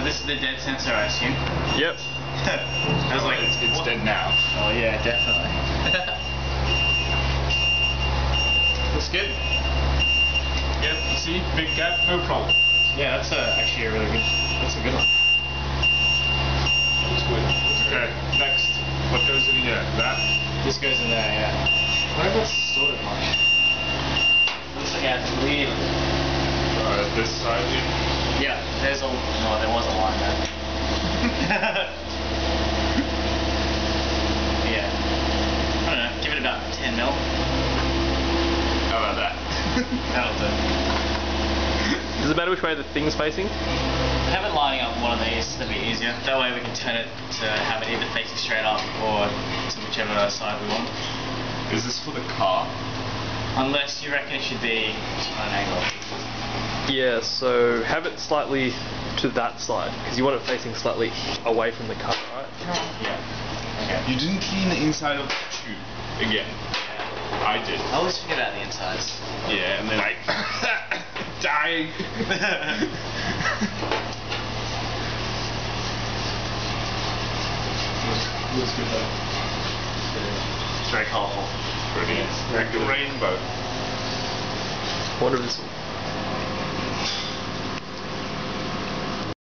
So this is the dead sensor, I assume. Yep. I was like, it's, it's what? dead now. Oh yeah, definitely. Looks good. Yep, see, big gap, no problem. yeah, that's uh, actually a really good. That's a good one. Looks good. Okay, next. What goes in here? That? This goes in there, yeah. I wonder if that's distorted much. Looks like it's weird. Uh, this side here. Yeah, there's a no, there was a line there. yeah. I don't know. Give it about 10 mil. How about that? That'll do. Does it matter which way the thing's facing? Have it lining up one of these, that'd be easier. That way we can turn it to have it either facing straight up or to whichever side we want. Is this for the car? Unless you reckon it should be on an angle. Yeah, so have it slightly to that side, because you want it facing slightly away from the car, right? Yeah. Okay. You didn't clean the inside of the tube again. I did. I always forget about the insides. Yeah, and then I dying. Looks good though. It's very colourful. Brilliant. Yes. Like the rainbow. I wonder if this will